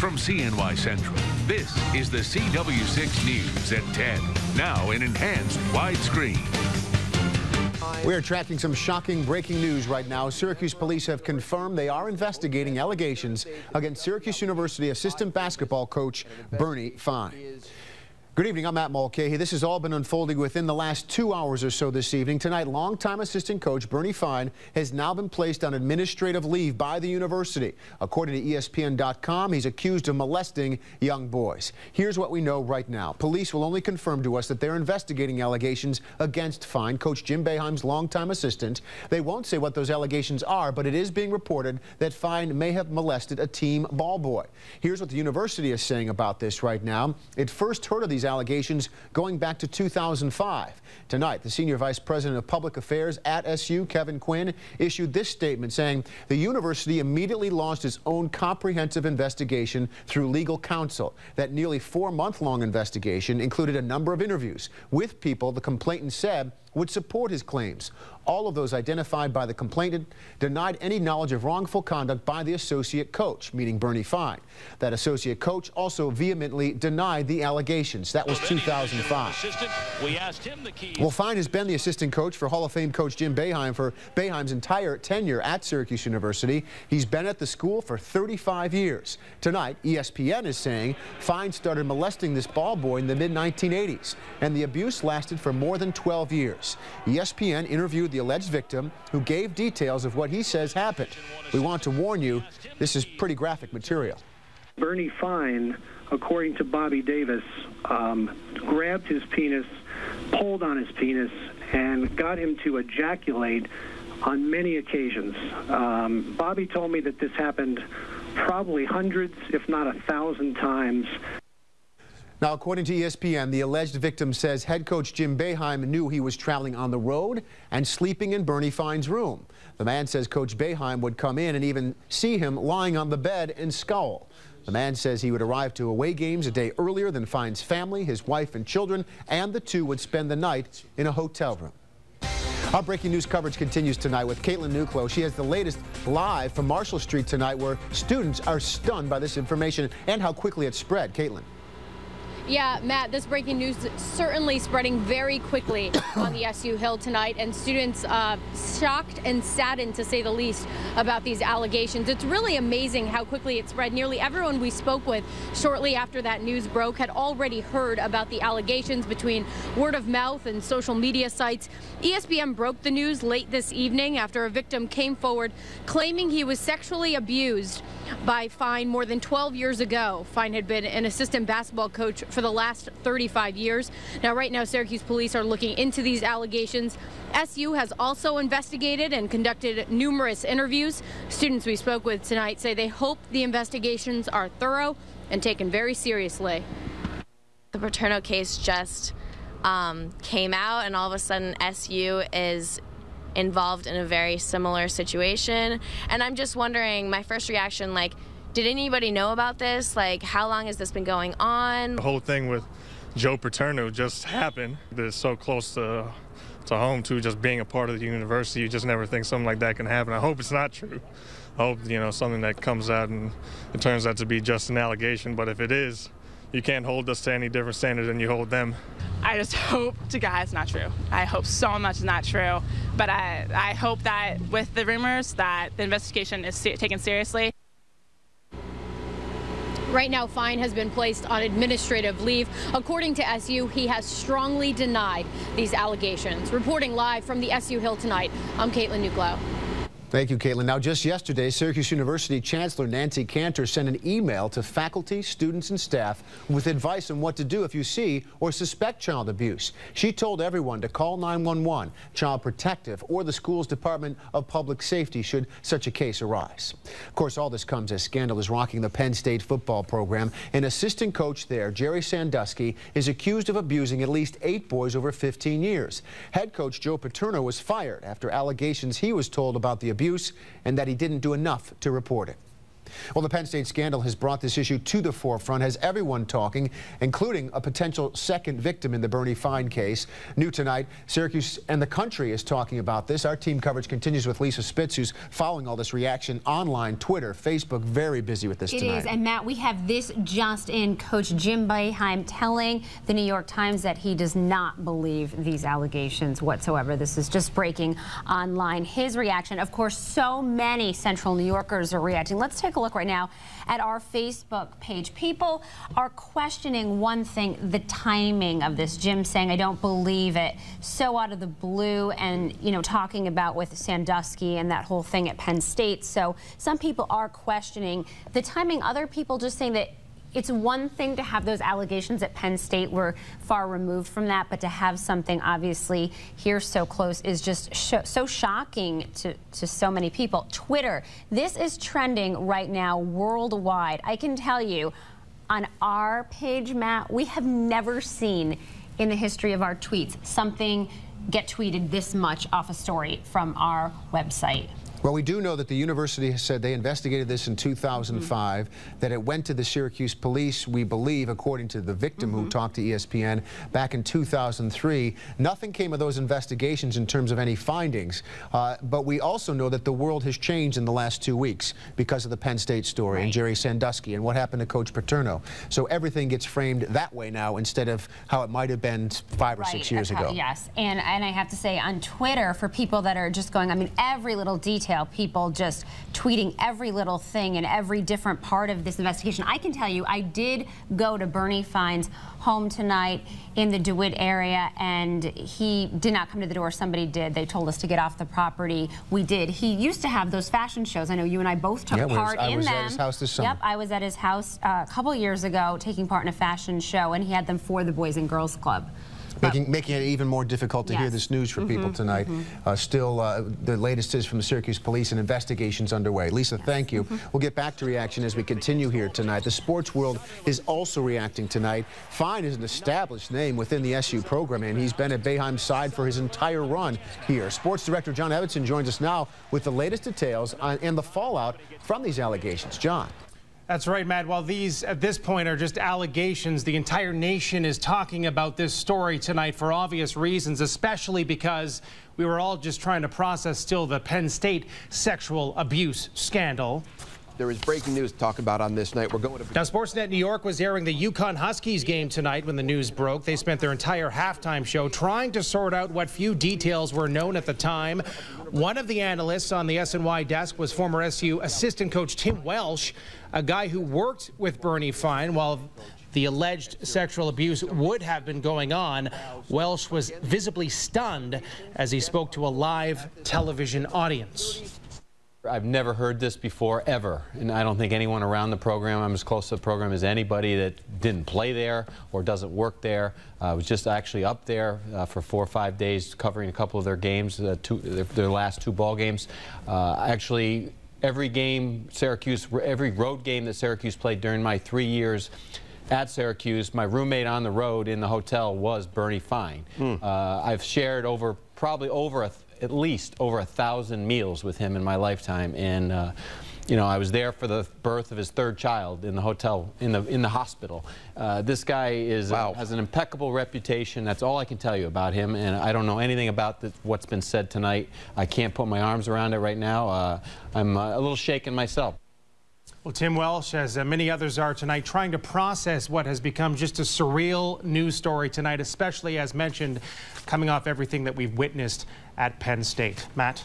From CNY Central, this is the CW6 News at 10. Now in enhanced widescreen. We're tracking some shocking breaking news right now. Syracuse police have confirmed they are investigating allegations against Syracuse University assistant basketball coach Bernie Fine. Good evening. I'm Matt Mulcahy. This has all been unfolding within the last two hours or so this evening. Tonight, longtime assistant coach Bernie Fine has now been placed on administrative leave by the university. According to ESPN.com, he's accused of molesting young boys. Here's what we know right now. Police will only confirm to us that they're investigating allegations against Fine, Coach Jim Boeheim's longtime assistant. They won't say what those allegations are, but it is being reported that Fine may have molested a team ball boy. Here's what the university is saying about this right now. It first heard of these allegations going back to 2005. Tonight, the senior vice president of public affairs at SU, Kevin Quinn, issued this statement saying the university immediately launched its own comprehensive investigation through legal counsel. That nearly four-month-long investigation included a number of interviews with people the complainant said would support his claims. All of those identified by the complainant denied any knowledge of wrongful conduct by the associate coach, meaning Bernie Fine. That associate coach also vehemently denied the allegations. That was 2005. Well, Fine has been the assistant coach for Hall of Fame coach Jim Boeheim for Boeheim's entire tenure at Syracuse University. He's been at the school for 35 years. Tonight, ESPN is saying Fine started molesting this ball boy in the mid-1980s, and the abuse lasted for more than 12 years years. ESPN interviewed the alleged victim who gave details of what he says happened. We want to warn you, this is pretty graphic material. Bernie Fine, according to Bobby Davis, um, grabbed his penis, pulled on his penis, and got him to ejaculate on many occasions. Um, Bobby told me that this happened probably hundreds, if not a thousand times. Now, according to ESPN, the alleged victim says head coach Jim Boeheim knew he was traveling on the road and sleeping in Bernie Fine's room. The man says Coach Boeheim would come in and even see him lying on the bed and scowl. The man says he would arrive to away games a day earlier than Fine's family, his wife and children, and the two would spend the night in a hotel room. Our breaking news coverage continues tonight with Caitlin Nuclo. She has the latest live from Marshall Street tonight where students are stunned by this information and how quickly it spread. Caitlin. Yeah, Matt, this breaking news certainly spreading very quickly on the SU Hill tonight, and students uh, shocked and saddened, to say the least, about these allegations. It's really amazing how quickly it spread. Nearly everyone we spoke with shortly after that news broke had already heard about the allegations between word of mouth and social media sites. ESPN broke the news late this evening after a victim came forward claiming he was sexually abused by Fine more than 12 years ago. Fine had been an assistant basketball coach for the last 35 years. Now, right now, Syracuse police are looking into these allegations. SU has also investigated and conducted numerous interviews. Students we spoke with tonight say they hope the investigations are thorough and taken very seriously. The Paterno case just um, came out, and all of a sudden, SU is involved in a very similar situation. And I'm just wondering, my first reaction, like, did anybody know about this? Like, how long has this been going on? The whole thing with Joe Paterno just happened. It's so close to to home too. Just being a part of the university, you just never think something like that can happen. I hope it's not true. I hope you know something that comes out and it turns out to be just an allegation. But if it is, you can't hold us to any different standard than you hold them. I just hope to God it's not true. I hope so much it's not true. But I, I hope that with the rumors that the investigation is taken seriously. Right now, Fine has been placed on administrative leave. According to SU, he has strongly denied these allegations. Reporting live from the SU Hill tonight, I'm Caitlin Nuclo. Thank you, Caitlin. Now, just yesterday, Syracuse University Chancellor Nancy Cantor sent an email to faculty, students, and staff with advice on what to do if you see or suspect child abuse. She told everyone to call 911, Child Protective, or the school's Department of Public Safety should such a case arise. Of course, all this comes as scandal is rocking the Penn State football program. An assistant coach there, Jerry Sandusky, is accused of abusing at least eight boys over 15 years. Head coach Joe Paterno was fired after allegations he was told about the abuse abuse and that he didn't do enough to report it. Well, the Penn State scandal has brought this issue to the forefront, has everyone talking, including a potential second victim in the Bernie Fine case. New tonight, Syracuse and the country is talking about this. Our team coverage continues with Lisa Spitz, who's following all this reaction online, Twitter, Facebook, very busy with this it tonight. It is, and Matt, we have this just in. Coach Jim Boeheim telling the New York Times that he does not believe these allegations whatsoever. This is just breaking online. His reaction, of course, so many Central New Yorkers are reacting. Let's take a look right now at our Facebook page. People are questioning one thing, the timing of this. Jim saying, I don't believe it. So out of the blue and, you know, talking about with Sandusky and that whole thing at Penn State. So some people are questioning the timing. Other people just saying that it's one thing to have those allegations at Penn State. We're far removed from that, but to have something obviously here so close is just sh so shocking to, to so many people. Twitter, this is trending right now worldwide. I can tell you on our page, Matt, we have never seen in the history of our tweets something get tweeted this much off a story from our website. Well, we do know that the university has said they investigated this in 2005, mm -hmm. that it went to the Syracuse police, we believe, according to the victim mm -hmm. who mm-hmm. talked to ESPN back in 2003. Nothing came of those investigations in terms of any findings. Uh, but we also know that the world has changed in the last two weeks because of the Penn State story right. and Jerry Sandusky and what happened to Coach Paterno. So everything gets framed that way now instead of how it might have been five or right. six years ago. Yes, and, and I have to say on Twitter, for people that are just going, I mean, every little detail detail, people just tweeting every little thing and every different part of this investigation. I can tell you, I did go to Bernie Fine's home tonight in the DeWitt area, and he did not come to the door. Somebody did. They told us to get off the property. We did. He used to have those fashion shows. I know you and I both took yeah, part was, in them. I was at his house this summer. Yep, I was at his house uh, a couple years ago taking part in a fashion show, and he had them for the Boys and Girls Club making, making it even more difficult to yes. hear this news for mm -hmm, people tonight. Mm -hmm. uh, still, uh, the latest is from the Syracuse Police and investigations underway. Lisa, yes. thank you. Mm -hmm. We'll get back to reaction as we continue here tonight. The sports world is also reacting tonight. Fine is an established name within the SU program, and he's been at Boeheim's side for his entire run here. Sports director John Evanson joins us now with the latest details on, and the fallout from these allegations. John. That's right, Matt. While these, at this point, are just allegations, the entire nation is talking about this story tonight for obvious reasons, especially because we were all just trying to process still the Penn State sexual abuse scandal. There is breaking news to talk about on this night. We're going to. Now, Sportsnet New York was airing the UConn Huskies game tonight when the news broke. They spent their entire halftime show trying to sort out what few details were known at the time. One of the analysts on the SNY desk was former SU assistant coach Tim Welsh, a guy who worked with Bernie Fine while the alleged sexual abuse would have been going on. Welsh was visibly stunned as he spoke to a live television audience. I've never heard this before, ever. And I don't think anyone around the program, I'm as close to the program as anybody that didn't play there or doesn't work there. Uh, I was just actually up there uh, for four or five days covering a couple of their games, uh, two, their, their, last two ball games. Uh, actually, every game Syracuse, every road game that Syracuse played during my three years at Syracuse, my roommate on the road in the hotel was Bernie Fine. Mm. I've shared over, probably over a at least over a thousand meals with him in my lifetime, and uh, you know I was there for the birth of his third child in the hotel in the in the hospital. Uh, this guy is wow. has an impeccable reputation. That's all I can tell you about him, and I don't know anything about the, what's been said tonight. I can't put my arms around it right now. Uh, I'm uh, a little shaken myself. Well, Tim Welsh, as uh, many others are tonight, trying to process what has become just a surreal news story tonight, especially as mentioned, coming off everything that we've witnessed at Penn State. Matt?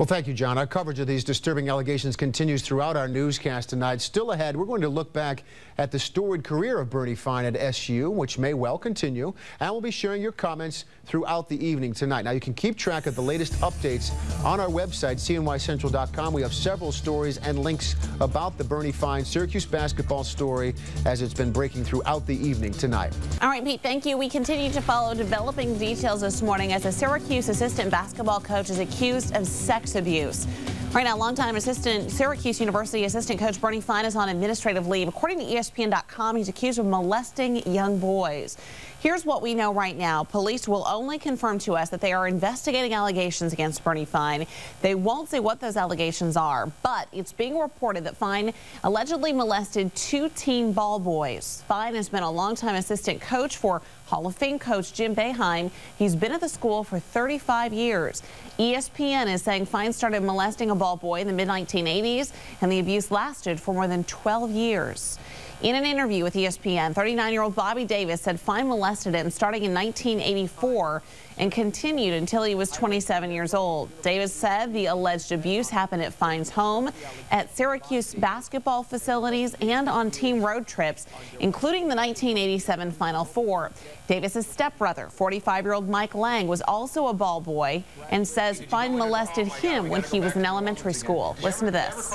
Well, thank you, John. Our coverage of these disturbing allegations continues throughout our newscast tonight. Still ahead, we're going to look back at the storied career of Bernie Fine at SU, which may well continue, and we'll be sharing your comments throughout the evening tonight. Now, you can keep track of the latest updates on our website, cnycentral.com. We have several stories and links about the Bernie Fine Syracuse basketball story as it's been breaking throughout the evening tonight. All right, Pete, thank you. We continue to follow developing details this morning as a Syracuse assistant basketball coach is accused of sex abuse. Right now, longtime assistant Syracuse University assistant coach Bernie Fine is on administrative leave. According to ESPN.com, he's accused of molesting young boys. Here's what we know right now. Police will only confirm to us that they are investigating allegations against Bernie Fine. They won't say what those allegations are, but it's being reported that Fine allegedly molested two teen ball boys. Fine has been a longtime assistant coach for Hall of Fame coach Jim Boeheim. He's been at the school for 35 years. ESPN is saying Fine started molesting a ball boy in the mid 1980s, and the abuse lasted for more than 12 years. In an interview with ESPN, 39-year-old Bobby Davis said Fine molested him starting in 1984 and continued until he was 27 years old. Davis said the alleged abuse happened at Fine's home, at Syracuse basketball facilities, and on team road trips, including the 1987 Final Four. Davis's stepbrother, 45-year-old Mike Lang, was also a ball boy and says Fine molested him when he was in elementary school. Listen to this.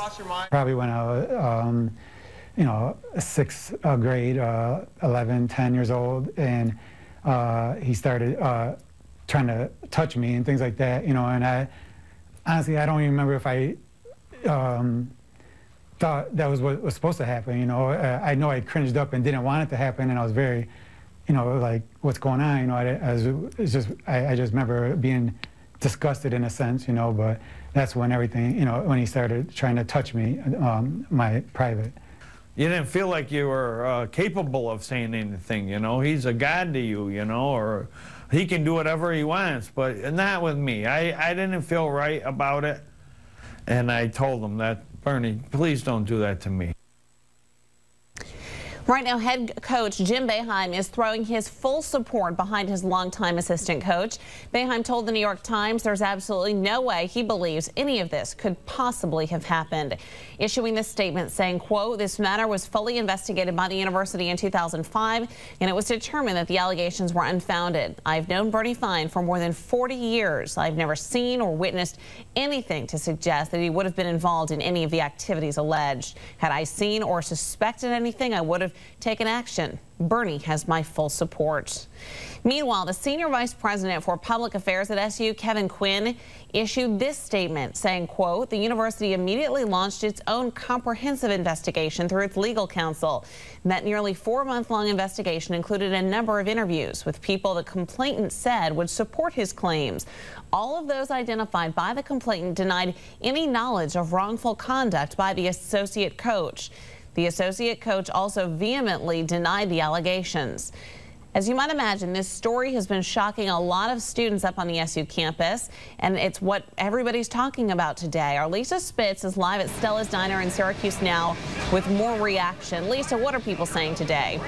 Probably when I um, you know, sixth grade, uh, 11, 10 years old, and uh, he started uh, trying to touch me and things like that, you know, and I, honestly, I don't even remember if I um, thought that was what was supposed to happen, you know. I know I cringed up and didn't want it to happen, and I was very, you know, like, what's going on, you know, I, I was, just, I, I just remember being disgusted in a sense, you know, but that's when everything, you know, when he started trying to touch me, um, my private you didn't feel like you were uh, capable of saying anything, you know. He's a god to you, you know, or he can do whatever he wants, but not with me. I, I didn't feel right about it, and I told him that, Bernie, please don't do that to me. Right now, head coach Jim Boeheim is throwing his full support behind his longtime assistant coach. Boeheim told the New York Times there's absolutely no way he believes any of this could possibly have happened. Issuing this statement saying, quote, this matter was fully investigated by the university in 2005, and it was determined that the allegations were unfounded. I've known Bernie Fine for more than 40 years. I've never seen or witnessed anything to suggest that he would have been involved in any of the activities alleged. Had I seen or suspected anything, I would have taken action. Bernie has my full support. Meanwhile, the senior vice president for public affairs at SU, Kevin Quinn, issued this statement saying, quote, the university immediately launched its own comprehensive investigation through its legal counsel. That nearly four-month-long investigation included a number of interviews with people the complainant said would support his claims. All of those identified by the complainant denied any knowledge of wrongful conduct by the associate coach. The associate coach also vehemently denied the allegations. As you might imagine, this story has been shocking a lot of students up on the SU campus, and it's what everybody's talking about today. Our Lisa Spitz is live at Stella's Diner in Syracuse now with more reaction. Lisa, what are people saying today?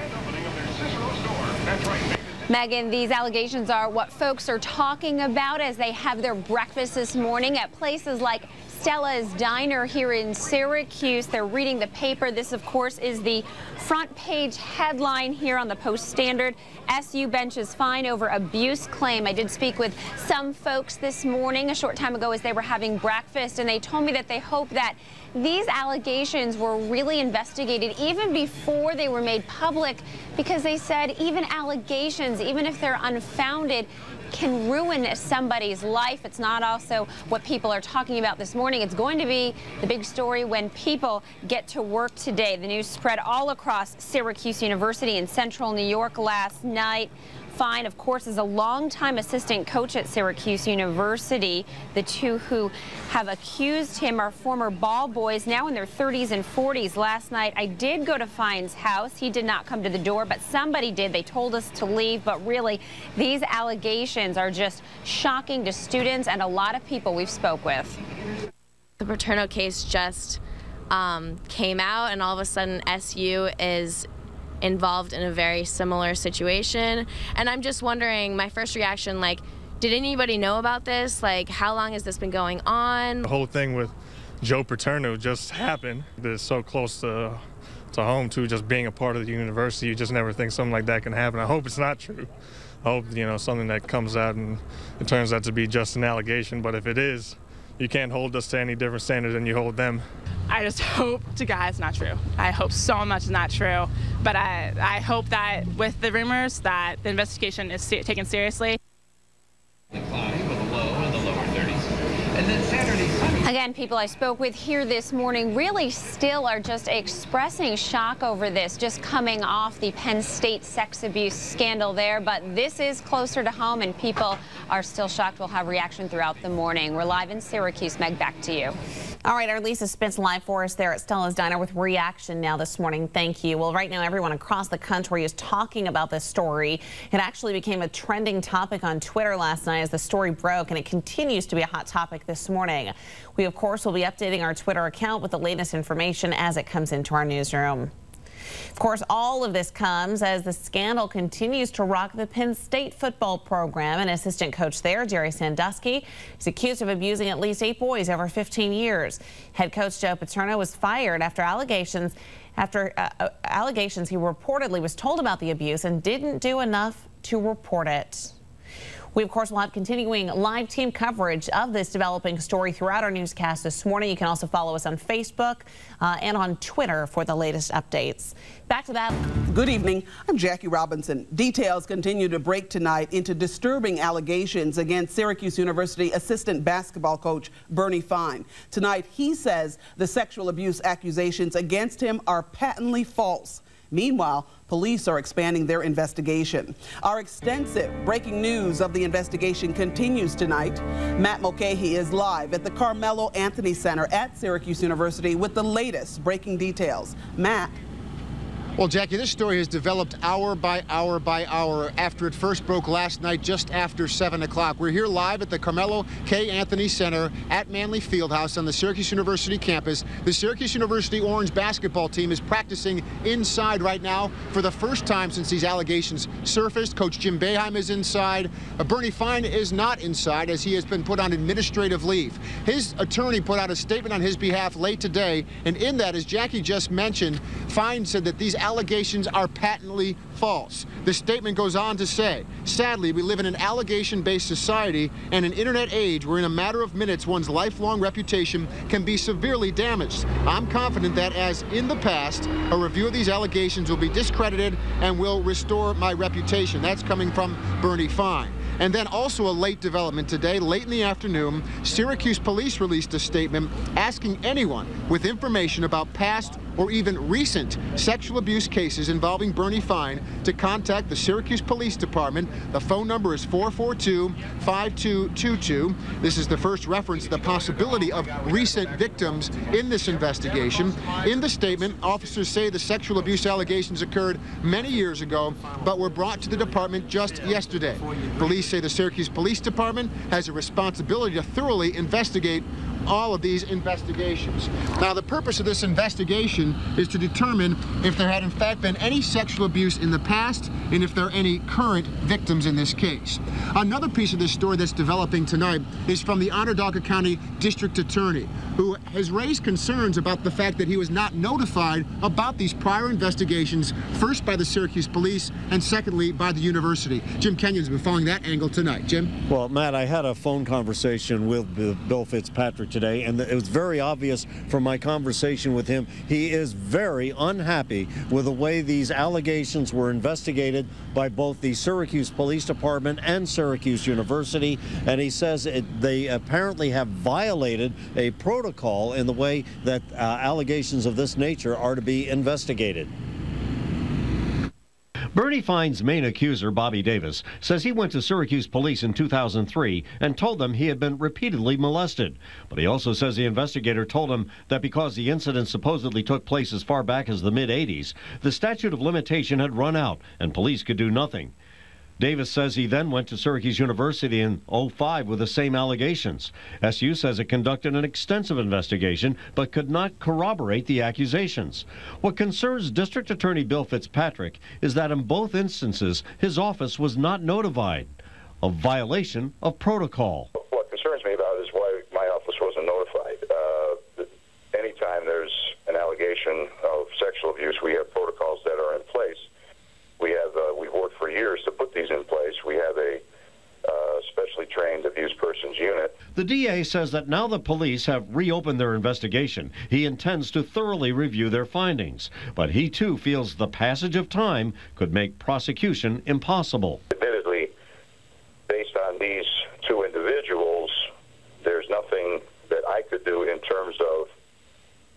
Megan, these allegations are what folks are talking about as they have their breakfast this morning at places like Stella's Diner here in Syracuse. They're reading the paper. This, of course, is the front page headline here on the Post Standard. SU benches fine over abuse claim. I did speak with some folks this morning, a short time ago, as they were having breakfast, and they told me that they hope that these allegations were really investigated even before they were made public because they said even allegations, even if they're unfounded, can ruin somebody's life. It's not also what people are talking about this morning. It's going to be the big story when people get to work today. The news spread all across Syracuse University in central New York last night. Fine, of course, is a longtime assistant coach at Syracuse University. The two who have accused him are former ball boys, now in their 30s and 40s. Last night, I did go to Fine's house. He did not come to the door, but somebody did. They told us to leave, but really, these allegations are just shocking to students and a lot of people we've spoke with. The Paterno case just um, came out, and all of a sudden, SU is involved in a very similar situation. And I'm just wondering, my first reaction, like, did anybody know about this? Like, how long has this been going on? The whole thing with Joe Paterno just happened. It's so close to to home too. Just being a part of the university, you just never think something like that can happen. I hope it's not true. I hope you know something that comes out and it turns out to be just an allegation. But if it is, you can't hold us to any different standard than you hold them. I just hope to God it's not true. I hope so much it's not true. But I, I hope that with the rumors that the investigation is taken seriously. The with a low in the lower 30s. And then Saturday, sunny. Again, people I spoke with here this morning really still are just expressing shock over this, just coming off the Penn State sex abuse scandal there. But this is closer to home, and people are still shocked. We'll have reaction throughout the morning. We're live in Syracuse. Meg, back to you. All right, our Lisa Spence live for us there at Stella's Diner with reaction now this morning. Thank you. Well, right now, everyone across the country is talking about this story. It actually became a trending topic on Twitter last night as the story broke, and it continues to be a hot topic this morning. We, of course, will be updating our Twitter account with the latest information as it comes into our newsroom. Of course, all of this comes as the scandal continues to rock the Penn State football program. An assistant coach there, Jerry Sandusky, is accused of abusing at least eight boys over 15 years. Head coach Joe Paterno was fired after allegations after uh, uh allegations he reportedly was told about the abuse and didn't do enough to report it. We, of course, will have continuing live team coverage of this developing story throughout our newscast this morning. You can also follow us on Facebook uh, and on Twitter for the latest updates. Back to that. Good evening. I'm Jackie Robinson. Details continue to break tonight into disturbing allegations against Syracuse University assistant basketball coach Bernie Fine. Tonight, he says the sexual abuse accusations against him are patently false. Meanwhile, police are expanding their investigation. Our extensive breaking news of the investigation continues tonight. Matt Mulcahy is live at the Carmelo Anthony Center at Syracuse University with the latest breaking details. Matt. Well, Jackie, this story has developed hour by hour by hour after it first broke last night, just after 7 o'clock. We're here live at the Carmelo K. Anthony Center at Manley Fieldhouse on the Syracuse University campus. The Syracuse University Orange basketball team is practicing inside right now for the first time since these allegations surfaced. Coach Jim Boeheim is inside. Uh, Bernie Fine is not inside as he has been put on administrative leave. His attorney put out a statement on his behalf late today, and in that, as Jackie just mentioned, Fine said that these allegations are patently false. The statement goes on to say, sadly, we live in an allegation-based society and an internet age where in a matter of minutes one's lifelong reputation can be severely damaged. I'm confident that as in the past, a review of these allegations will be discredited and will restore my reputation. That's coming from Bernie Fine. And then also a late development today, late in the afternoon, Syracuse police released a statement asking anyone with information about past or even recent sexual abuse cases involving Bernie Fine to contact the Syracuse Police Department. The phone number is 442-5222. This is the first reference to the possibility of recent victims in this investigation. In the statement, officers say the sexual abuse allegations occurred many years ago, but were brought to the department just yesterday. Police say the Syracuse Police Department has a responsibility to thoroughly investigate all of these investigations. Now, the purpose of this investigation is to determine if there had in fact been any sexual abuse in the past and if there are any current victims in this case. Another piece of this story that's developing tonight is from the Onondaga County District Attorney, who has raised concerns about the fact that he was not notified about these prior investigations, first by the Syracuse police and secondly by the university. Jim Kenyon's been following that angle tonight. Jim? Well, Matt, I had a phone conversation with Bill Fitzpatrick today, and it was very obvious from my conversation with him. He is very unhappy with the way these allegations were investigated by both the Syracuse Police Department and Syracuse University, and he says it, they apparently have violated a protocol in the way that uh, allegations of this nature are to be investigated. Bernie Fine's main accuser, Bobby Davis, says he went to Syracuse police in 2003 and told them he had been repeatedly molested. But he also says the investigator told him that because the incident supposedly took place as far back as the mid 80s, the statute of limitation had run out and police could do nothing. Davis says he then went to Syracuse University in 05 with the same allegations. SU says it conducted an extensive investigation but could not corroborate the accusations. What concerns District Attorney Bill Fitzpatrick is that in both instances his office was not notified, a violation of protocol. What concerns me about is why my office wasn't notified. Uh, anytime there's an allegation of sexual abuse, we have protocols that are in place we have uh, we've worked for years to put safeties in place. We have a uh, specially trained abuse persons unit. The DA says that now the police have reopened their investigation, he intends to thoroughly review their findings. But he too feels the passage of time could make prosecution impossible. Admittedly, based on these two individuals, there's nothing that I could do in terms of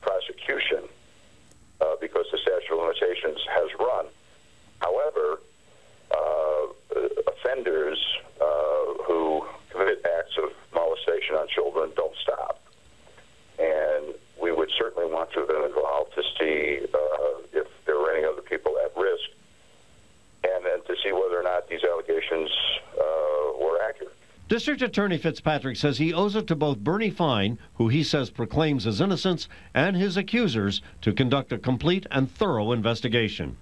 prosecution uh, because the statute of limitations has run. However, offenders uh, who commit acts of molestation on children don't stop. And we would certainly want to have been involved to see uh, if there were any other people at risk and then to see whether or not these allegations uh, were accurate. District Attorney Fitzpatrick says he owes it to both Bernie Fine, who he says proclaims his innocence, and his accusers to conduct a complete and thorough investigation.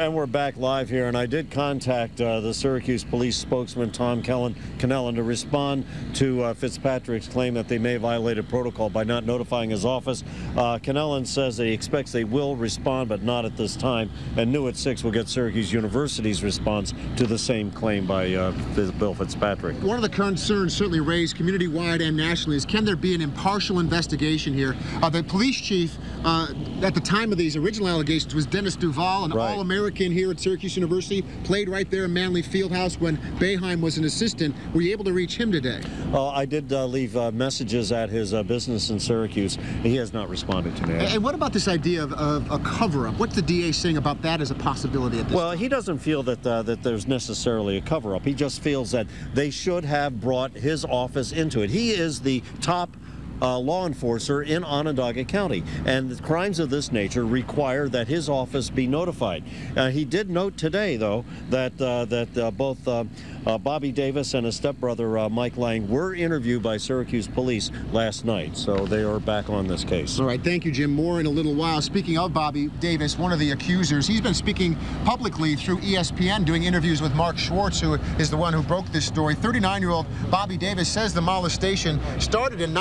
And we're, back live here, and I did contact uh, the Syracuse police spokesman, Tom Kellen, Connellan, to respond to uh, Fitzpatrick's claim that they may have violated protocol by not notifying his office. Uh, Connellan says that he expects they will respond, but not at this time, and New at 6 will get Syracuse University's response to the same claim by uh, Bill Fitzpatrick. One of the concerns certainly raised community-wide and nationally is can there be an impartial investigation here? Uh, the police chief, uh, at the time of these original allegations, was Dennis Duval, an Right. all All-American here at Syracuse University, played right there in Manley Fieldhouse when Boeheim was an assistant. Were you able to reach him today? Uh, I did uh, leave uh, messages at his uh, business in Syracuse. He has not responded to me. And and what about this idea of, of a cover-up? What's the DA saying about that as a possibility at this Well, he doesn't feel that uh, that there's necessarily a cover-up. He just feels that they should have brought his office into it. He is the top. Uh, law enforcer in Onondaga County, and crimes of this nature require that his office be notified. Uh, he did note today, though, that uh, that uh, both uh, uh, Bobby Davis and his stepbrother Mike Lang were interviewed by Syracuse police last night, so they are back on this case. All right, thank you, Jim. More in a little while. Speaking of Bobby Davis, one of the accusers, he's been speaking publicly through ESPN, doing interviews with Mark Schwarz, who is the one who broke this story. 39-year-old Bobby Davis says the molestation started in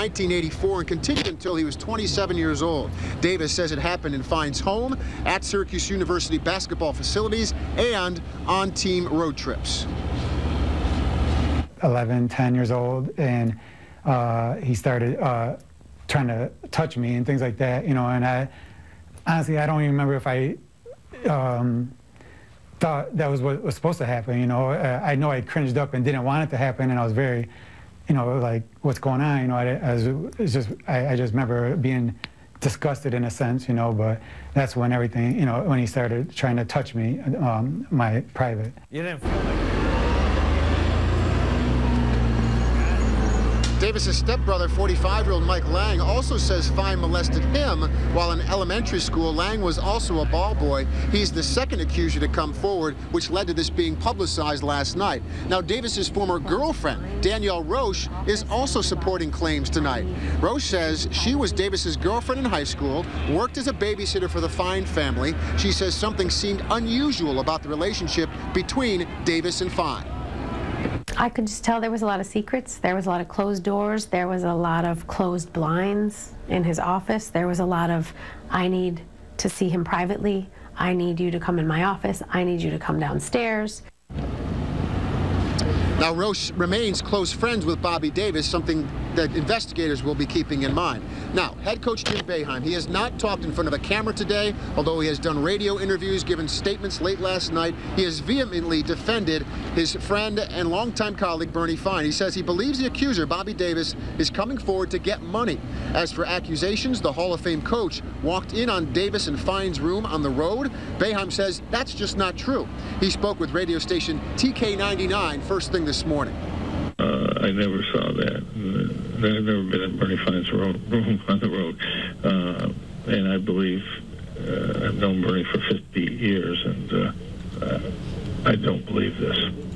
1984 and continued until he was 27 years old. Davis says it happened in Fine's home, at Syracuse University basketball facilities, and on team road trips. 11, 10 years old, and uh, he started uh, trying to touch me and things like that, you know, and I, honestly, I don't even remember if I um, thought that was what was supposed to happen, you know. Uh, I know I cringed up and didn't want it to happen, and I was very, you know, like, what's going on, you know, I, was, it's just, I, I just remember being disgusted in a sense, you know, but that's when everything, you know, when he started trying to touch me, um, my private. You didn't feel like Davis's stepbrother, 45-year-old Mike Lang, also says Fine molested him while in elementary school. Lang was also a ball boy. He's the second accuser to come forward, which led to this being publicized last night. Now, Davis's former girlfriend, Danielle Roche, is also supporting claims tonight. Roche says she was Davis's girlfriend in high school, worked as a babysitter for the Fine family. She says something seemed unusual about the relationship between Davis and Fine. I could just tell there was a lot of secrets. There was a lot of closed doors. There was a lot of closed blinds in his office. There was a lot of, I need to see him privately. I need you to come in my office. I need you to come downstairs. Now, Roche remains close friends with Bobby Davis, something that investigators will be keeping in mind. Now, head coach Jim Boeheim, he has not talked in front of a camera today, although he has done radio interviews, given statements late last night. He has vehemently defended his friend and longtime colleague, Bernie Fine. He says he believes the accuser, Bobby Davis, is coming forward to get money. As for accusations, the Hall of Fame coach walked in on Davis and Fine's room on the road. Boeheim says that's just not true. He spoke with radio station TK99 first thing this morning. Uh, I never saw that. Uh, I've never been in Bernie Fine's room on the road. Uh, and I believe uh, I've known Bernie for 50 years, and uh, I don't believe this.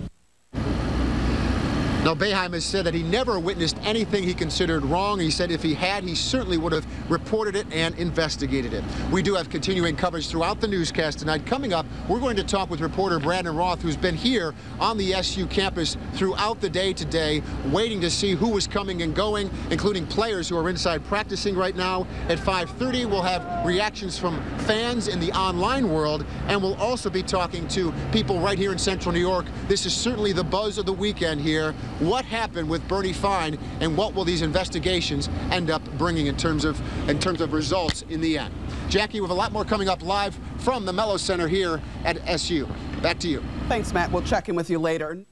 Now, Boeheim has said that he never witnessed anything he considered wrong. He said if he had, he certainly would have reported it and investigated it. We do have continuing coverage throughout the newscast tonight. Coming up, we're going to talk with reporter Brandon Roth, who's been here on the SU campus throughout the day today, waiting to see who was coming and going, including players who are inside practicing right now. At 5.30, we'll have reactions from fans in the online world, and we'll also be talking to people right here in central New York. This is certainly the buzz of the weekend here. What happened with Bernie Fine, and what will these investigations end up bringing in terms of in terms of results in the end? Jackie, have a lot more coming up live from the Melo Center here at SU. Back to you. Thanks, Matt. We'll check in with you later.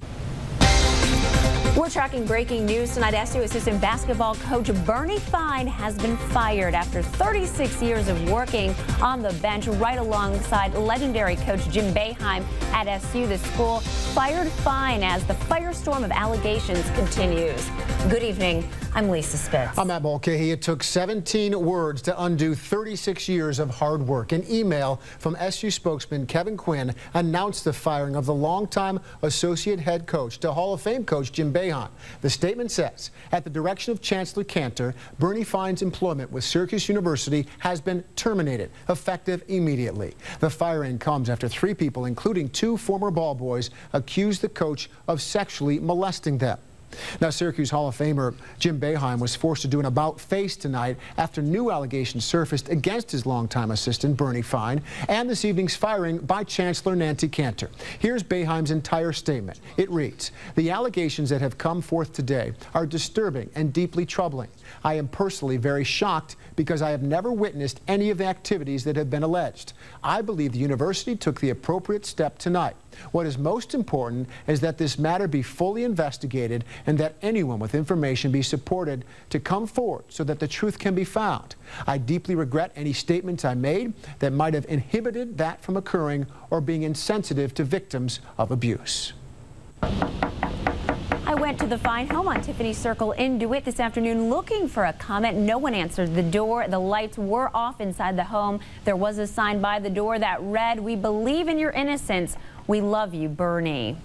We're tracking breaking news tonight. SU assistant basketball coach Bernie Fine has been fired after 36 years of working on the bench right alongside legendary coach Jim Boeheim at SU. The school fired Fine as the firestorm of allegations continues. Good evening. I'm Lisa Spitz. I'm Matt Mulcahy. It took 17 words to undo 36 years of hard work. An email from SU spokesman Kevin Quinn announced the firing of the longtime associate head coach to Hall of Fame coach Jim The statement says, at the direction of Chancellor Cantor, Bernie Fine's employment with Syracuse University has been terminated, effective immediately. The firing comes after three people, including two former ball boys, accused the coach of sexually molesting them. Now, Syracuse Hall of Famer Jim Boeheim was forced to do an about-face tonight after new allegations surfaced against his longtime assistant, Bernie Fine, and this evening's firing by Chancellor Nancy Cantor. Here's Boeheim's entire statement. It reads, The allegations that have come forth today are disturbing and deeply troubling. I am personally very shocked because I have never witnessed any of the activities that have been alleged. I believe the university took the appropriate step tonight. What is most important is that this matter be fully investigated and that anyone with information be supported to come forward so that the truth can be found. I deeply regret any statements I made that might have inhibited that from occurring or being insensitive to victims of abuse. I went to the Fine home on Tiffany Circle in DeWitt this afternoon looking for a comment. No one answered the door. The lights were off inside the home. There was a sign by the door that read, We believe in your innocence. We love you, Bernie.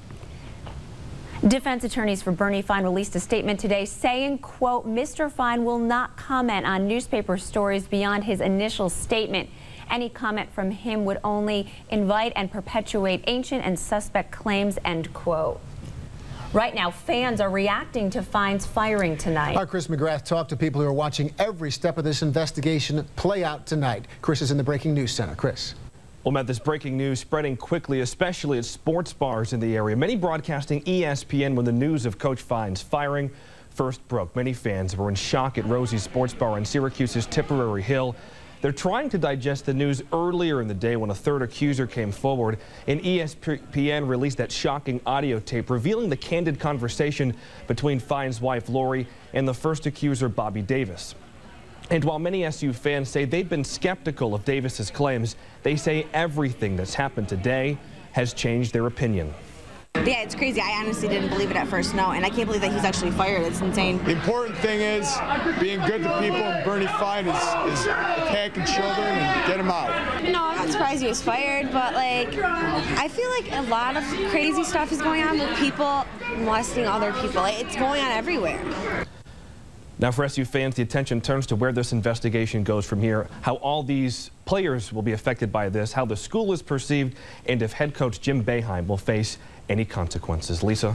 Defense attorneys for Bernie Fine released a statement today saying, quote, Mr. Fine will not comment on newspaper stories beyond his initial statement. Any comment from him would only invite and perpetuate ancient and suspect claims, end quote. Right now, fans are reacting to Fine's firing tonight. Our Chris McGrath talked to people who are watching every step of this investigation play out tonight. Chris is in the Breaking News Center. Chris. Well, Matt, this breaking news spreading quickly, especially at sports bars in the area. Many broadcasting ESPN when the news of Coach Fine's firing first broke. Many fans were in shock at Rosie's Sports Bar on Syracuse's Tipperary Hill. They're trying to digest the news earlier in the day when a third accuser came forward. And ESPN released that shocking audio tape revealing the candid conversation between Fine's wife, Lori, and the first accuser, Bobby Davis. And while many SU fans say they've been skeptical of Davis's claims, they say everything that's happened today has changed their opinion. Yeah, it's crazy. I honestly didn't believe it at first, no, and I can't believe that he's actually fired. It's insane. The important thing is being good to people, and Bernie Fine is, is attacking children and get them out. No, I'm not surprised he was fired, but like, I feel like a lot of crazy stuff is going on with people molesting other people. Like, it's going on everywhere. Now for SU fans, the attention turns to where this investigation goes from here, how all these players will be affected by this, how the school is perceived, and if head coach Jim Boeheim will face any consequences. Lisa?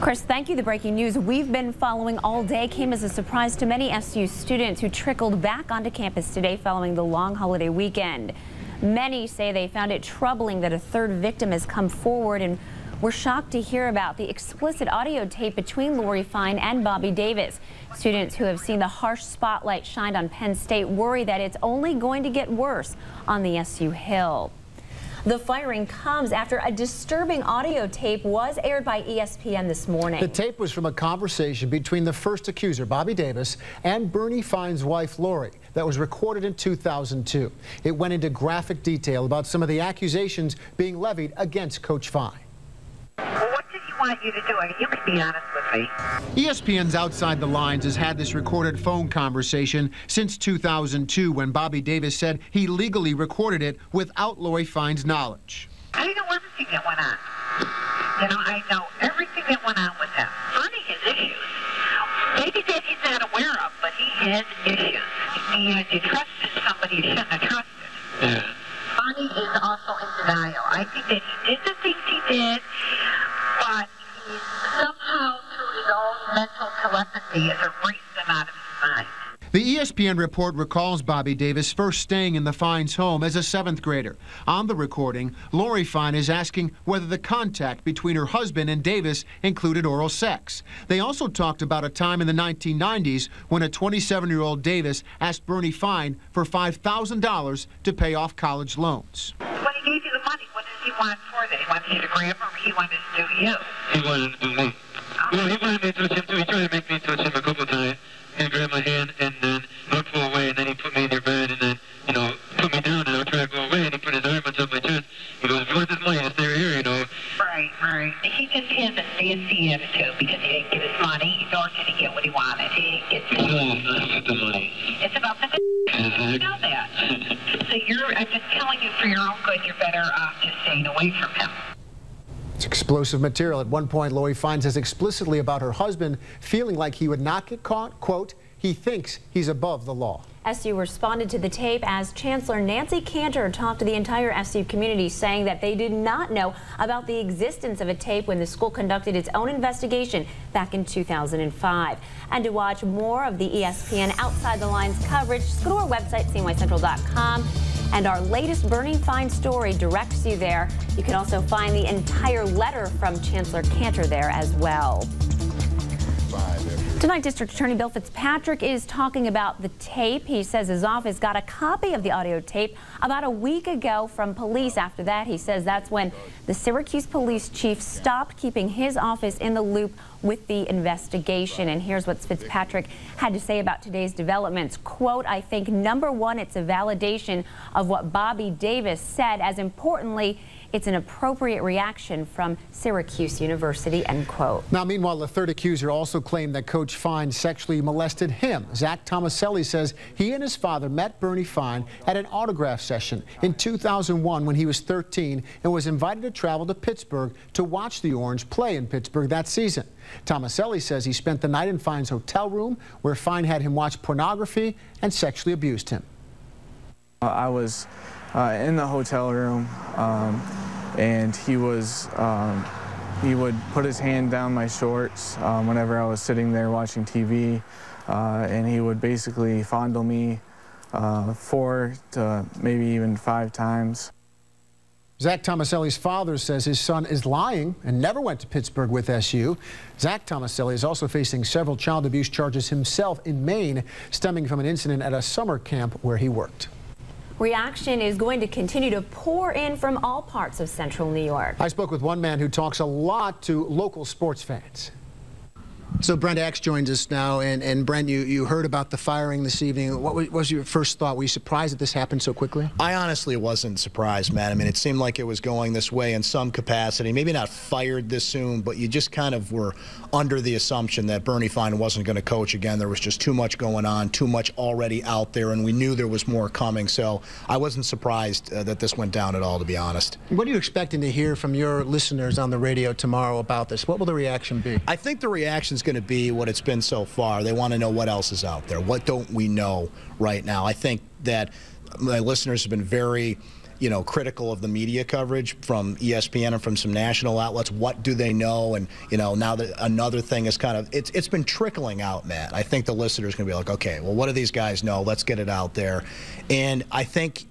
Chris, thank you. The breaking news we've been following all day came as a surprise to many SU students who trickled back onto campus today following the long holiday weekend. Many say they found it troubling that a third victim has come forward and were shocked to hear about the explicit audio tape between Lori Fine and Bobby Davis. Students who have seen the harsh spotlight shined on Penn State worry that it's only going to get worse on the SU Hill. The firing comes after a disturbing audio tape was aired by ESPN this morning. The tape was from a conversation between the first accuser, Bobby Davis, and Bernie Fine's wife, Lori, that was recorded in 2002. It went into graphic detail about some of the accusations being levied against Coach Fine. Well, what did he want you to do? I mean, you can be honest with me. ESPN's Outside the Lines has had this recorded phone conversation since 2002 when Bobby Davis said he legally recorded it without Lori Fine's knowledge. I know everything that went on. You know, I know everything that went on with him. Funny his issues. Maybe that he's not aware of, but he has issues. He, uh, you trusted somebody he shouldn't have trusted. Yeah. Bonnie is also in denial. I think that he did the things he did, but he somehow, through his own mental telepathy, has erased them out of his mind. The ESPN report recalls Bobby Davis first staying in the Fine's home as a seventh grader. On the recording, Lori Fine is asking whether the contact between her husband and Davis included oral sex. They also talked about a time in the 1990s when a 27-year-old Davis asked Bernie Fine for $5,000 to pay off college loans. When he gave you the money, he want for that? He wanted you to grab her, or he wanted to do you? He wanted to do me. Oh, Well, he wanted me to touch him too. He tried to make me touch him a couple times. He grabbed my hand and then I pull away and then he put me in your bed and then, you know, put me down and I tried to go away and he put his arm on top of my chest. He goes, if you want this money, just stay right here, you know. Right, right. He just has a nasty attitude because he didn't get his money, nor did he get what he wanted. He didn't get No, it's not about the money. It's about the you know that. so you're, I'm just telling you for your own good, you're better off just staying away from him. It's explosive material. At one point, Lori Fine says explicitly about her husband feeling like he would not get caught. Quote, he thinks he's above the law. SU responded to the tape as Chancellor Nancy Cantor talked to the entire SU community saying that they did not know about the existence of a tape when the school conducted its own investigation back in 2005. And to watch more of the ESPN Outside the Lines coverage, go to our website, cnycentral.com. And our latest Bernie Fine story directs you there. You can also find the entire letter from Chancellor Cantor there as well. Tonight, District Attorney Bill Fitzpatrick is talking about the tape. He says his office got a copy of the audio tape about a week ago from police. After that, he says that's when the Syracuse police chief stopped keeping his office in the loop with the investigation. And here's what Fitzpatrick had to say about today's developments. Quote, I think number one, it's a validation of what Bobby Davis said. As importantly, it's an appropriate reaction from Syracuse University, end quote. Now, meanwhile, the third accuser also claimed that Coach Fine sexually molested him. Zach Tomaselli says he and his father met Bernie Fine at an autograph session in 2001 when he was 13 and was invited to travel to Pittsburgh to watch the Orange play in Pittsburgh that season. Tomaselli says he spent the night in Fine's hotel room where Fine had him watch pornography and sexually abused him. I was uh, in the hotel room, um, and he was um, he would put his hand down my shorts um, whenever I was sitting there watching TV, uh, and he would basically fondle me uh, four to maybe even five times. Zach Tomaselli's father says his son is lying and never went to Pittsburgh with SU. Zach Tomaselli is also facing several child abuse charges himself in Maine, stemming from an incident at a summer camp where he worked. Reaction is going to continue to pour in from all parts of central New York. I spoke with one man who talks a lot to local sports fans. So Brent Axe joins us now, and, and Brent, you, you heard about the firing this evening. What was your first thought? Were you surprised that this happened so quickly? I honestly wasn't surprised, man. I mean, it seemed like it was going this way in some capacity. Maybe not fired this soon, but you just kind of were under the assumption that Bernie Fine wasn't going to coach again. There was just too much going on, too much already out there, and we knew there was more coming. So I wasn't surprised uh, that this went down at all, to be honest. What are you expecting to hear from your listeners on the radio tomorrow about this? What will the reaction be? I think the reaction going to be what it's been so far. They want to know what else is out there. What don't we know right now? I think that my listeners have been very you know, critical of the media coverage from ESPN and from some national outlets. What do they know? And you know, now that another thing is kind of it's it's been trickling out, Matt. I think the listeners going to be like, okay, well, what do these guys know? Let's get it out there. And I think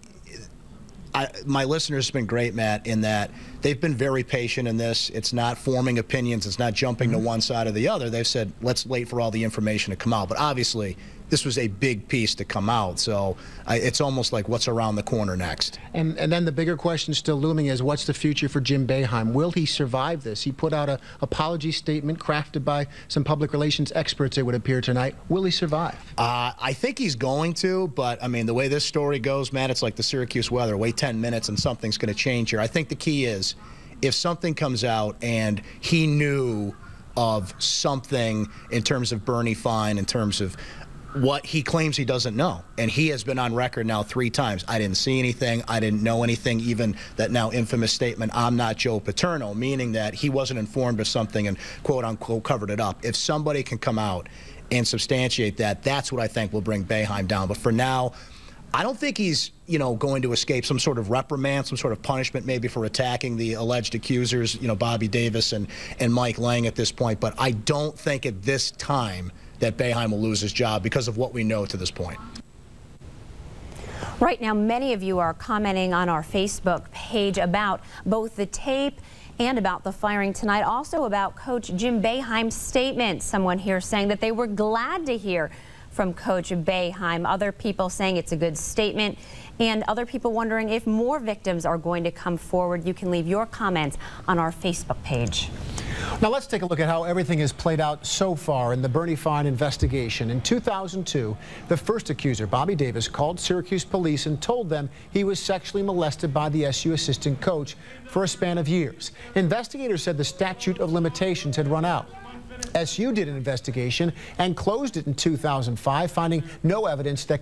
I, my listeners have been great, Matt, in that they've been very patient in this. It's not forming opinions. It's not jumping mm -hmm. to one side or the other. They've said, let's wait for all the information to come out. But obviously, this was a big piece to come out. So uh, it's almost like what's around the corner next. And, and then the bigger question still looming is what's the future for Jim Boeheim? Will he survive this? He put out an apology statement crafted by some public relations experts, it would appear tonight. Will he survive? Uh, I think he's going to, but I mean, the way this story goes, Matt, it's like the Syracuse weather. Wait 10 minutes and something's going to change here. I think the key is if something comes out and he knew of something in terms of Bernie Fine, in terms of what he claims he doesn't know. And he has been on record now three times. I didn't see anything. I didn't know anything. Even that now infamous statement, I'm not Joe Paterno, meaning that he wasn't informed of something and quote unquote covered it up. If somebody can come out and substantiate that, that's what I think will bring Boeheim down. But for now, I don't think he's, you know, going to escape some sort of reprimand, some sort of punishment maybe for attacking the alleged accusers, you know, Bobby Davis and, and Mike Lang at this point. But I don't think at this time that Boeheim will lose his job because of what we know to this point. Right now, many of you are commenting on our Facebook page about both the tape and about the firing tonight, also about Coach Jim Boeheim's statement. Someone here saying that they were glad to hear from Coach Boeheim. Other people saying it's a good statement and other people wondering if more victims are going to come forward. You can leave your comments on our Facebook page. Now let's take a look at how everything has played out so far in the Bernie Fine investigation. In 2002, the first accuser, Bobby Davis, called Syracuse police and told them he was sexually molested by the SU assistant coach for a span of years. Investigators said the statute of limitations had run out. SU did an investigation and closed it in 2005, finding no evidence that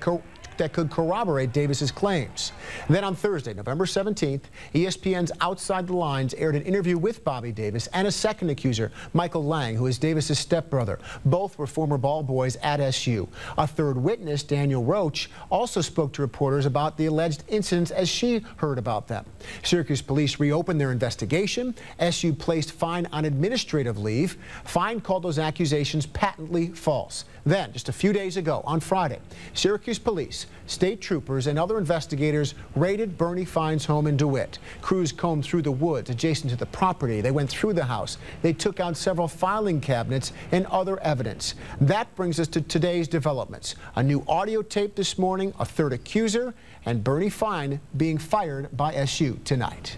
that could corroborate Davis's claims. Then on Thursday, November 17th, ESPN's Outside the Lines aired an interview with Bobby Davis and a second accuser, Michael Lang, who is Davis's stepbrother. Both were former ball boys at SU. A third witness, Danielle Roach, also spoke to reporters about the alleged incidents as she heard about them. Syracuse police reopened their investigation. SU placed Fine on administrative leave. Fine called those accusations patently false. Then, just a few days ago, on Friday, Syracuse police state troopers and other investigators raided Bernie Fine's home in DeWitt. Crews combed through the woods adjacent to the property. They went through the house. They took out several filing cabinets and other evidence. That brings us to today's developments. A new audio tape this morning, a third accuser, and Bernie Fine being fired by SU tonight.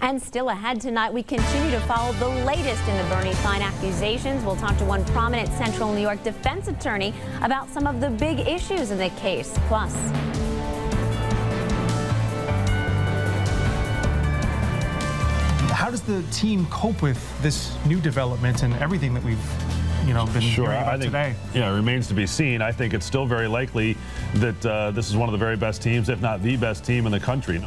And still ahead tonight, we continue to follow the latest in the Bernie Fine accusations. We'll talk to one prominent Central New York defense attorney about some of the big issues in the case. Plus, how does the team cope with this new development and everything that we've you know, been sure. I think, today. Yeah, it remains to be seen. I think it's still very likely that uh, this is one of the very best teams, if not the best team in the country.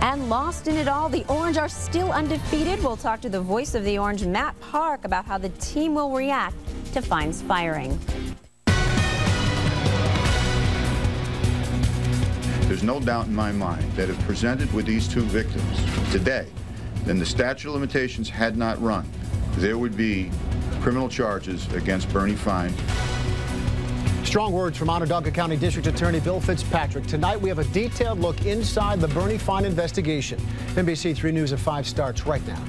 And lost in it all, the Orange are still undefeated. We'll talk to the voice of the Orange, Matt Park, about how the team will react to Fine's firing. There's no doubt in my mind that if presented with these two victims today, then the statute of limitations had not run. There would be criminal charges against Bernie Fine Strong words from Onondaga County District Attorney Bill Fitzpatrick. Tonight we have a detailed look inside the Bernie Fine investigation. NBC 3 News at 5 starts right now.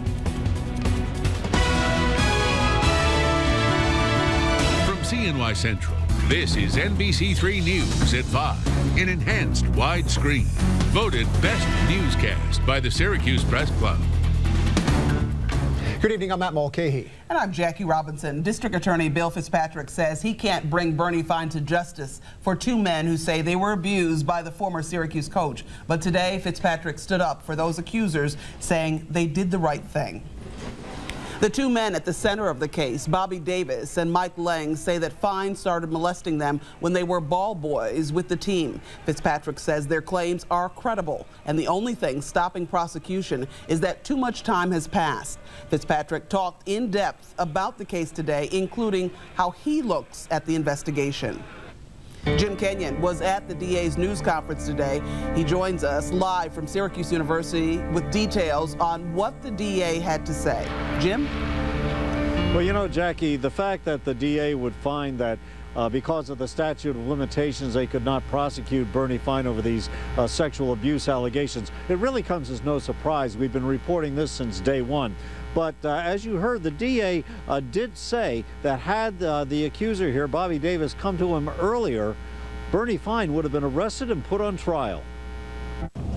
From CNY Central, this is NBC 3 News at 5 in enhanced widescreen. Voted Best Newscast by the Syracuse Press Club. Good evening, I'm Matt Mulcahy. And I'm Jackie Robinson. District Attorney Bill Fitzpatrick says he can't bring Bernie Fine to justice for two men who say they were abused by the former Syracuse coach. But today, Fitzpatrick stood up for those accusers, saying they did the right thing. The two men at the center of the case, Bobby Davis and Mike Lang, say that Fine started molesting them when they were ball boys with the team. Fitzpatrick says their claims are credible, and the only thing stopping prosecution is that too much time has passed. Fitzpatrick talked in depth about the case today, including how he looks at the investigation. Jim Kenyon was at the DA's news conference today. He joins us live from Syracuse University with details on what the DA had to say. Jim? Well, you know, Jackie, the fact that the DA would find that uh, because of the statute of limitations, they could not prosecute Bernie Fine over these uh, sexual abuse allegations. It really comes as no surprise. We've been reporting this since day one. But uh, as you heard, the DA uh, did say that had uh, the accuser here, Bobby Davis, come to him earlier, Bernie Fine would have been arrested and put on trial.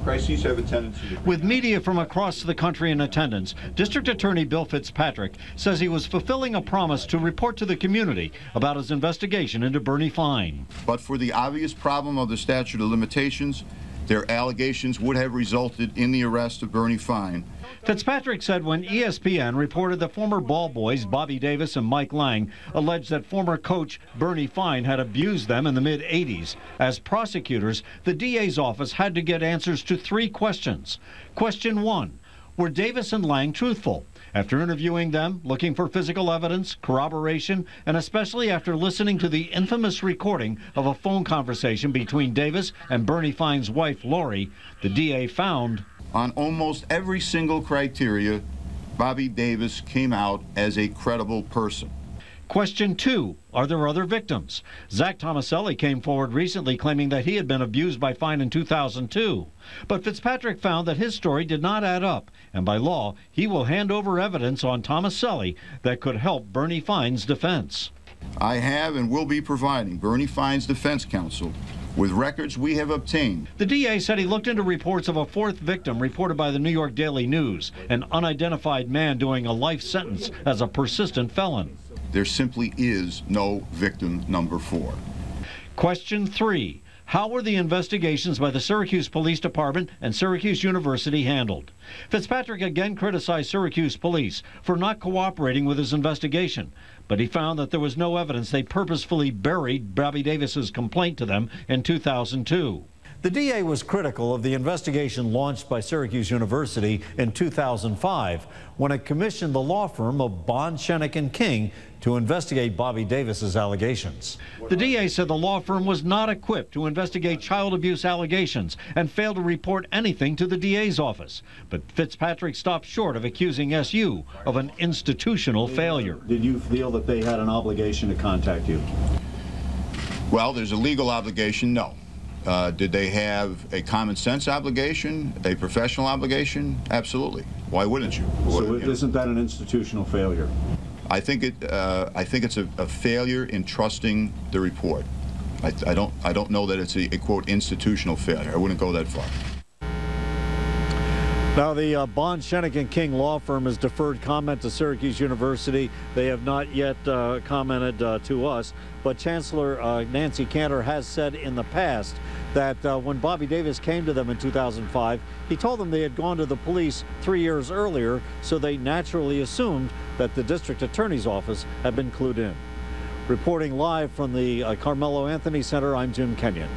Crises have a tendency to... With media from across the country in attendance, District Attorney Bill Fitzpatrick says he was fulfilling a promise to report to the community about his investigation into Bernie Fine. But for the obvious problem of the statute of limitations, their allegations would have resulted in the arrest of Bernie Fine. Fitzpatrick said when ESPN reported that former ball boys Bobby Davis and Mike Lang alleged that former coach Bernie Fine had abused them in the mid 80s, as prosecutors, the DA's office had to get answers to three questions. Question one Were Davis and Lang truthful? After interviewing them, looking for physical evidence, corroboration, and especially after listening to the infamous recording of a phone conversation between Davis and Bernie Fine's wife, Lori, the DA found. On almost every single criteria, Bobby Davis came out as a credible person. Question two Are there other victims? Zach Tomaselli came forward recently claiming that he had been abused by Fine in 2002. But Fitzpatrick found that his story did not add up, and by law, he will hand over evidence on Tomaselli that could help Bernie Fine's defense. I have and will be providing Bernie Fine's defense counsel with records we have obtained. The DA said he looked into reports of a fourth victim reported by the New York Daily News, an unidentified man doing a life sentence as a persistent felon. There simply is no victim number four. Question three. How were the investigations by the Syracuse Police Department and Syracuse University handled? Fitzpatrick again criticized Syracuse police for not cooperating with his investigation, but he found that there was no evidence they purposefully buried Bobby Davis's complaint to them in 2002. The DA was critical of the investigation launched by Syracuse University in 2005 when it commissioned the law firm of Bond, Schoeneck and King to investigate Bobby Davis's allegations. The DA said the law firm was not equipped to investigate child abuse allegations and failed to report anything to the DA's office. But Fitzpatrick stopped short of accusing SU of an institutional failure. Did you feel that they had an obligation to contact you? Well, there's a legal obligation, no. Uh, did they have a common sense obligation, a professional obligation? Absolutely. Why wouldn't you? So you isn't that an institutional failure? I think it. Uh, I think it's a, a, failure in trusting the report. I, I don't. I don't know that it's a, a, quote institutional failure. I wouldn't go that far. Now, the uh, Bond, Schoeneck and King law firm has deferred comment to Syracuse University. They have not yet uh, commented uh, to us, but Chancellor uh, Nancy Cantor has said in the past that uh, when Bobby Davis came to them in 2005, he told them they had gone to the police three years earlier, so they naturally assumed that the district attorney's office had been clued in. Reporting live from the uh, Carmelo Anthony Center, I'm Jim Kenyon.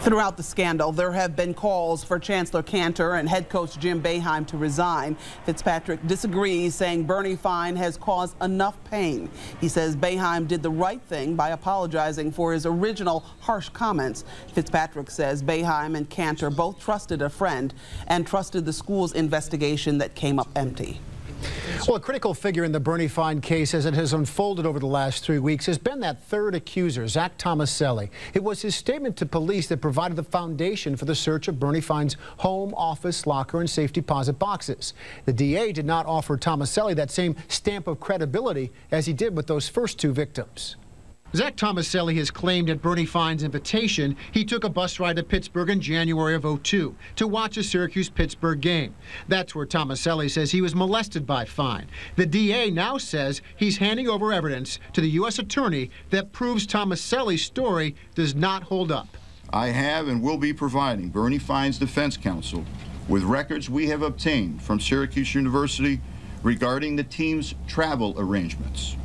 Throughout the scandal, there have been calls for Chancellor Cantor and head coach Jim Boeheim to resign. Fitzpatrick disagrees, saying Bernie Fine has caused enough pain. He says Boeheim did the right thing by apologizing for his original harsh comments. Fitzpatrick says Boeheim and Cantor both trusted a friend and trusted the school's investigation that came up empty. Well, a critical figure in the Bernie Fine case as it has unfolded over the last three weeks has been that third accuser, Zach Tomaselli. It was his statement to police that provided the foundation for the search of Bernie Fine's home, office, locker, and safe deposit boxes. The DA did not offer Tomaselli that same stamp of credibility as he did with those first two victims. Zach Tomaselli has claimed at Bernie Fine's invitation he took a bus ride to Pittsburgh in January of 02 to watch a Syracuse-Pittsburgh game. That's where Tomaselli says he was molested by Fine. The DA now says he's handing over evidence to the U.S. Attorney that proves Tomaselli's story does not hold up. I have and will be providing Bernie Fine's defense counsel with records we have obtained from Syracuse University regarding the team's travel arrangements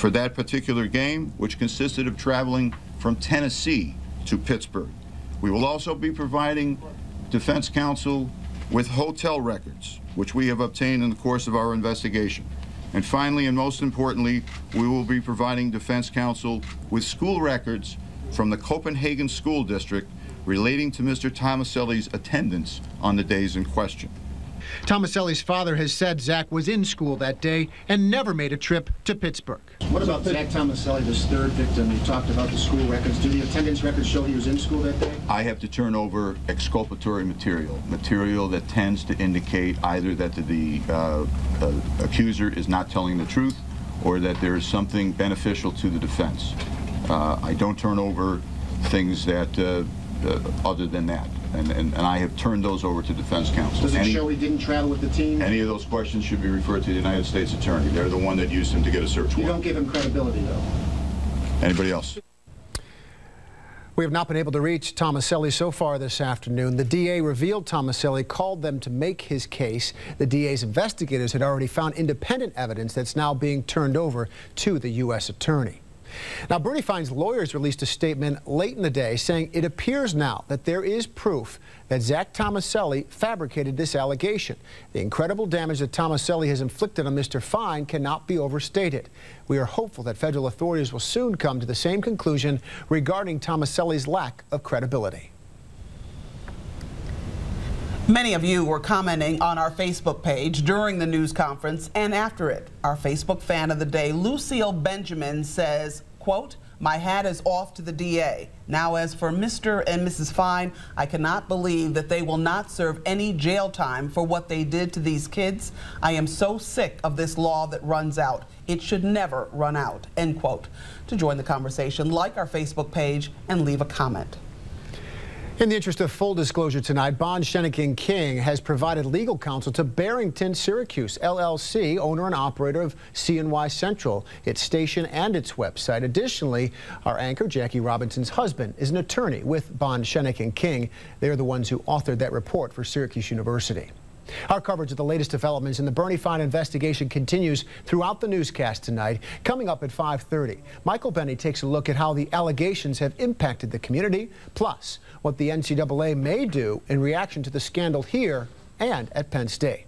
for that particular game, which consisted of traveling from Tennessee to Pittsburgh. We will also be providing defense counsel with hotel records, which we have obtained in the course of our investigation. And finally, and most importantly, we will be providing defense counsel with school records from the Copenhagen School District relating to Mr. Tomaselli's attendance on the days in question. Tomaselli's father has said Zach was in school that day and never made a trip to Pittsburgh. What about Zach Tomaselli, this third victim? You talked about the school records. Do the attendance records show he was in school that day? I have to turn over exculpatory material, material that tends to indicate either that the uh, uh, accuser is not telling the truth or that there is something beneficial to the defense. Uh, I don't turn over things that uh, uh, other than that and, and, and I have turned those over to defense counsel. Does it any, show he didn't travel with the team? Any of those questions should be referred to the United States Attorney. They're the one that used him to get a search warrant. You don't give him credibility, though. Anybody else? We have not been able to reach Tomaselli so far this afternoon. The DA revealed Tomaselli called them to make his case. The DA's investigators had already found independent evidence that's now being turned over to the U.S. Attorney. Now, Bernie Fine's lawyers released a statement late in the day saying it appears now that there is proof that Zach Tomaselli fabricated this allegation. The incredible damage that Tomaselli has inflicted on Mr. Fine cannot be overstated. We are hopeful that federal authorities will soon come to the same conclusion regarding Tomaselli's lack of credibility. Many of you were commenting on our Facebook page during the news conference and after it. Our Facebook fan of the day, Lucille Benjamin, says, quote, My hat is off to the DA. Now, as for Mr. and Mrs. Fine, I cannot believe that they will not serve any jail time for what they did to these kids. I am so sick of this law that runs out. It should never run out. End quote. To join the conversation, like our Facebook page and leave a comment. In the interest of full disclosure tonight, Bond Schoeneck and King has provided legal counsel to Barrington Syracuse LLC, owner and operator of CNY Central, its station and its website. Additionally, our anchor, Jackie Robinson's husband, is an attorney with Bond Schoeneck and King. They are the ones who authored that report for Syracuse University. Our coverage of the latest developments in the Bernie Fine investigation continues throughout the newscast tonight. Coming up at 5.30, Michael Benny takes a look at how the allegations have impacted the community, plus what the NCAA may do in reaction to the scandal here and at Penn State.